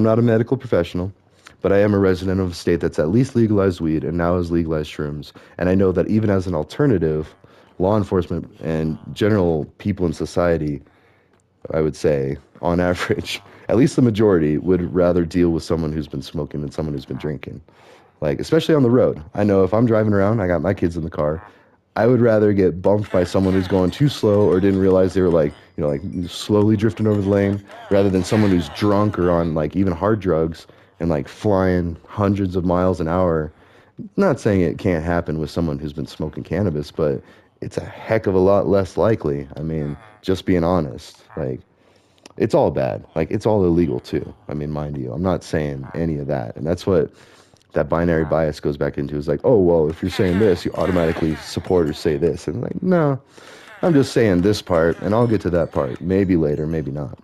I'm not a medical professional, but I am a resident of a state that's at least legalized weed and now has legalized shrooms. And I know that even as an alternative, law enforcement and general people in society, I would say, on average, at least the majority, would rather deal with someone who's been smoking than someone who's been drinking. Like, especially on the road. I know if I'm driving around, I got my kids in the car. I would rather get bumped by someone who's going too slow or didn't realize they were like, you know, like slowly drifting over the lane rather than someone who's drunk or on like even hard drugs and like flying hundreds of miles an hour. Not saying it can't happen with someone who's been smoking cannabis, but it's a heck of a lot less likely. I mean, just being honest, like it's all bad. Like it's all illegal too. I mean, mind you, I'm not saying any of that. And that's what that binary bias goes back into is like, oh, well, if you're saying this, you automatically support or say this. And like, no, I'm just saying this part and I'll get to that part maybe later, maybe not.